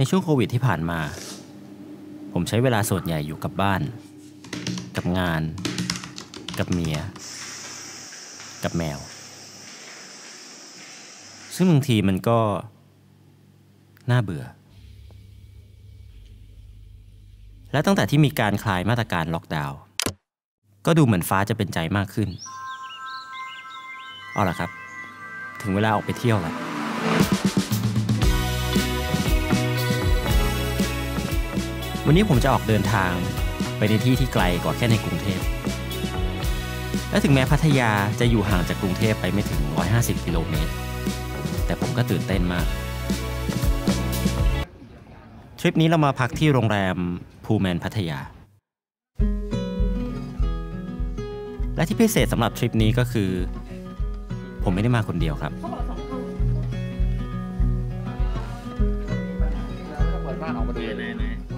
ในช่วงโควิดที่ผ่านมา ผมใช้เวลาส่วนใหญ่อยู่กับบ้าน กับงาน กับเมีย กับแมว ซึ่งบางทีมันก็ น่าเบื่อ และตั้งแต่ที่มีการคลายมาตรการล็อกดาวน์ก็ดูเหมือนฟ้าจะเป็นใจมากขึ้น เอาล่ะครับ ถึงเวลาออกไปเที่ยวแล้ว วันนี้ผมจะออกเดินทางไปในที่ที่ไกลกว่าแค่ในกรุงเทพ และถึงแม้พัทยาจะอยู่ห่างจากกรุงเทพไปไม่ถึง 150 กิโลเมตร แต่ผมก็ตื่นเต้นมาก ทริปนี้เรามาพักที่โรงแรมพูแมนพัทยา และที่พิเศษสำหรับทริปนี้ก็คือ ผมไม่ได้มาคนเดียวครับ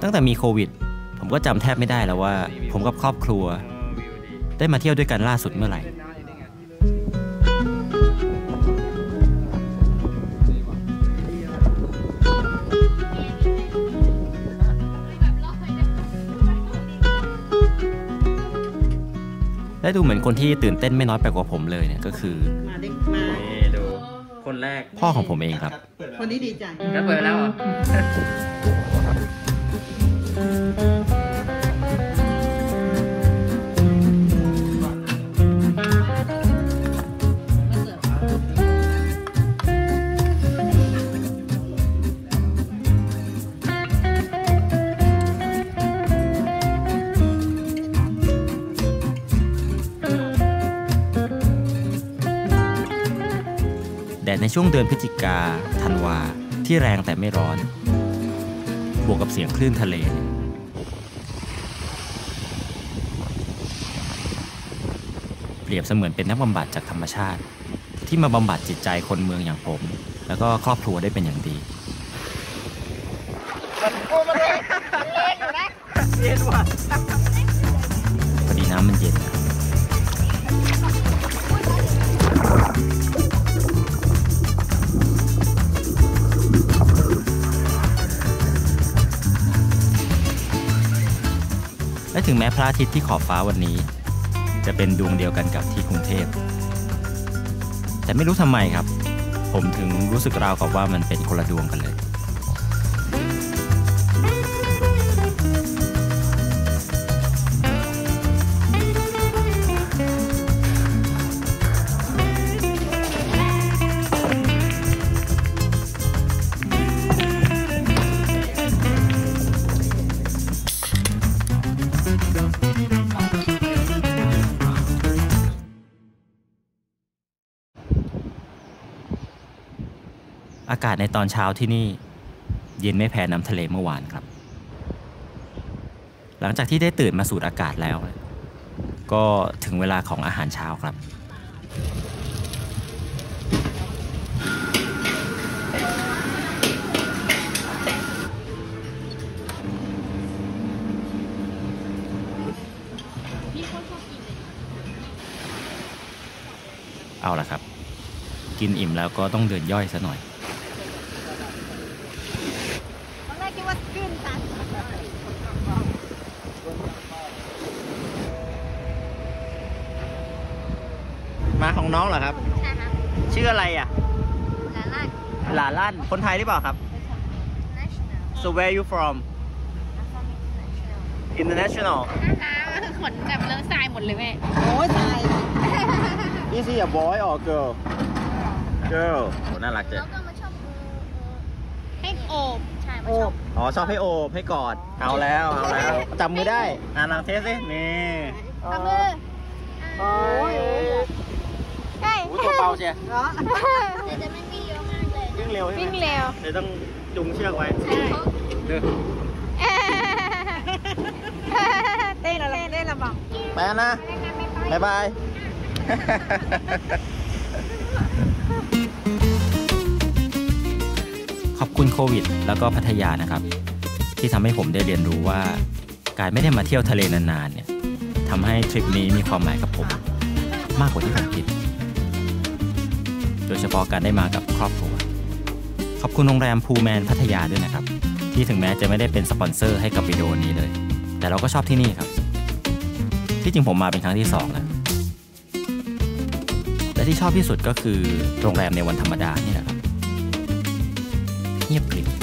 ตั้งแต่มีโควิด ผมก็จำแทบไม่ได้แล้วว่า ผมกับครอบครัว ได้มาเที่ยวด้วยกันล่าสุดเมื่อไหร่และดูเหมือนคนที่ตื่นเต้นไม่น้อยไปกว่าผมเลยเนี่ยก็คือมาดิมานี่ดูคนแรกพ่อของผมเองครับ คนนี้ดีใจก็เปิดแล้วเหรอ ในช่วงเดือนพฤศจิกาธันวา ที่แรงแต่ไม่ร้อน บวกกับเสียงคลื่นทะเลเนี่ยเปรียบเสมือนเป็นนักบำบัดจากธรรมชาติ ที่มาบำบัดจิตใจคนเมืองอย่างผม แล้วก็ครอบครัวได้เป็นอย่างดี และถึงแม้พระอาทิตย์ที่ขอบฟ้าวันนี้ จะเป็นดวงเดียวกันกับที่กรุงเทพ แต่ไม่รู้ทำไมครับ ผมถึงรู้สึกราวกับว่ามันเป็นคนละดวงกันเลย อากาศในตอนเช้าที่นี่ เย็นไม่แพ้น้ำทะเลเมื่อวานครับ หลังจากที่ได้ตื่นมาสูดอากาศแล้ว ก็ถึงเวลาของอาหารเช้าครับ เอาละครับ กินอิ่มแล้วก็ต้องเดินย่อยซะหน่อย ตอนแรกคิดว่าขึ้นตัน มาของน้องเหรอครับ ใช่ครับชื่ออะไรอะหลานล่างหลานลั่นคนไทยหรือเปล่าครับ national so where you from international international ขนแบบเลอะทรายหมดเลยแม่ โอ้ยตาย is he a boy or girl girl โหน่ารักจัแล้งวก็มาชอบให้โอบใช่มาโอ้ชอบอ๋อชอบให้โอบให้กอดเอาแล้วเอาแล้วจับมือได้อ่าลองเทสสินี่ ทำมือ โอ้ยใช่โอ้ตัวเบาเชียเนาะแต่จะไม่มีเยอะมากเลยวิ่งเร็วใช่วิ่งไหมเร็วเดี๋ยวต้องจุงเชือกไว้ใช่เขาเดี๋ยวเต้นเต้นเต้นระบำไปแล้วนะบ๊ายบายขอบคุณโควิด แล้วก็พัทยานะครับ ที่ทำให้ผมได้เรียนรู้ว่า การไม่ได้มาเที่ยวทะเลนานๆเนี่ยทำให้ทริปนี้มีความหมายกับผม มากกว่าที่ผมคิด โดยเฉพาะการได้มากับครอบครัว ขอบคุณโรงแรมพูแมนพัทยาด้วยนะครับ ที่ถึงแม้จะไม่ได้เป็นสปอนเซอร์ให้กับวิดีโอนี้เลย แต่เราก็ชอบที่นี่ครับ ที่จริงผมมาเป็นครั้งที่สองแล้วและที่ชอบที่สุดก็คือโรงแรมในวันธรรมดานี่แหละครับเงียบกริบ